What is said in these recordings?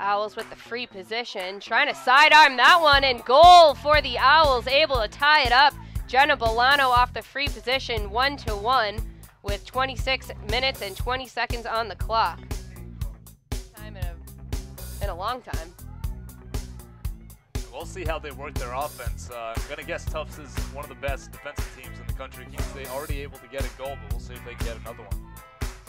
Owls with the free position, trying to sidearm that one, and goal for the Owls, able to tie it up. Jenna Bolano off the free position, one to one, with 26 minutes and 20 seconds on the clock. Time in a, in a long time. We'll see how they work their offense. Uh, I'm going to guess Tufts is one of the best defensive teams in the country. Keeps they already able to get a goal, but we'll see if they can get another one.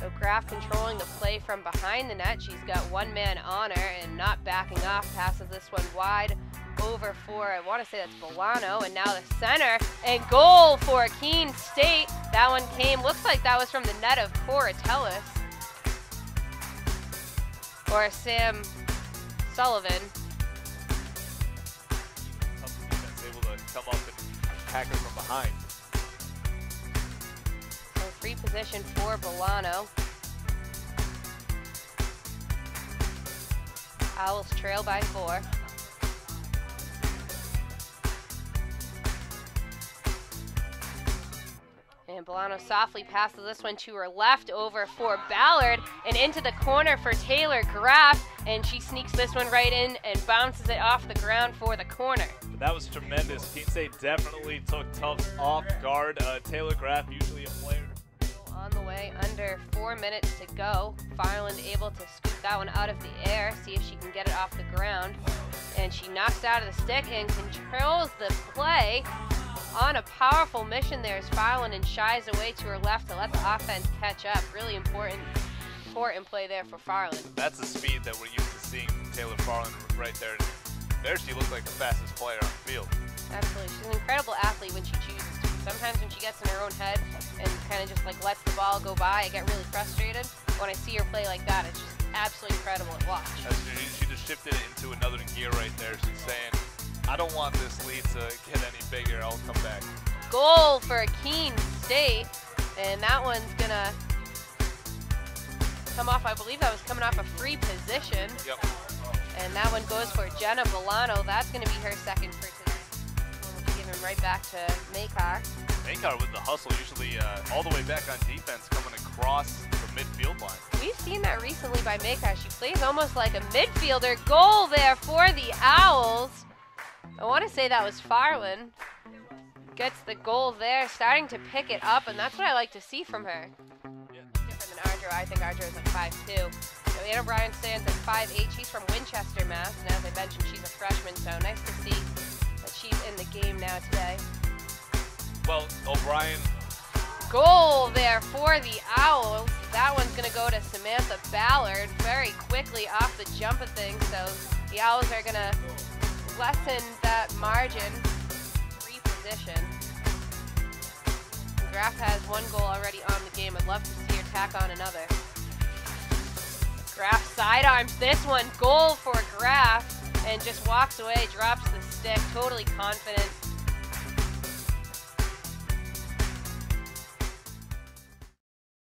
So Graf controlling the play from behind the net. She's got one man on her and not backing off. Passes this one wide over for, I want to say that's Bolano. And now the center and goal for Keene State. That one came, looks like that was from the net of Coratellis. Or Sam Sullivan. Able to come up and from behind. Free position for Bolano. Owls trail by four. And Bolano softly passes this one to her left over for Ballard and into the corner for Taylor Graff. And she sneaks this one right in and bounces it off the ground for the corner. That was tremendous. Keene State definitely took Tufts off guard. Uh, Taylor Graff, usually a player. Under four minutes to go. Farland able to scoop that one out of the air, see if she can get it off the ground. And she knocks out of the stick and controls the play. On a powerful mission there is Farland and shies away to her left to let the offense catch up. Really important, important play there for Farland. That's the speed that we're used to seeing Taylor Farland right there. There she looked like the fastest player on the field. Absolutely. She's an incredible athlete when she chooses to. Sometimes when she gets in her own head and kind of just like lets the ball go by, I get really frustrated. When I see her play like that, it's just absolutely incredible to watch. She, just shifted it into another gear right there. She's saying, I don't want this lead to get any bigger. I'll come back. Goal for Keene State. And that one's going to come off, I believe that was coming off a free position. Yep. And that one goes for Jenna Bolano. That's going to be her second for today. We'll give him right back to Makar. Mankar with the hustle, usually uh, all the way back on defense, coming across the midfield line. We've seen that recently by Makar. She plays almost like a midfielder. Goal there for the Owls. I want to say that was Farland. Gets the goal there, starting to pick it up, and that's what I like to see from her. Yeah. Different than Ardro. I think Ardro is like 5'2". So Anna Bryan stands at 5'8". She's from Winchester, Mass. And as I mentioned, she's a freshman, so nice to see that she's in the game now today. Well, O'Brien, Goal there for the Owls. That one's going to go to Samantha Ballard very quickly off the jump of things. So the Owls are going to lessen that margin. Reposition. Graf has one goal already on the game. I'd love to see her tack on another. Graf sidearms this one. Goal for Graf and just walks away, drops the stick, totally confident.